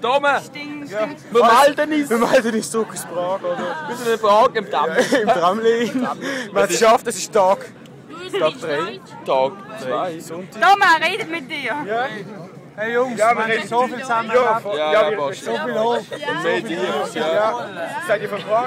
Tome! Wir melden uns! Wir melden uns zurück aus Prag, oder? Wir sind in Prag im Tram. Im Tramlin. Wir haben es geschafft, es ist Tag. Tag 3. Tag 2. Sonntag. Thomas redet mit dir. Hey Jungs, Ja, wir haben reden so viel zusammen Ja, Ja, ja, ja, wir passt. so viel hoch. Ja. Seid ihr verfragt?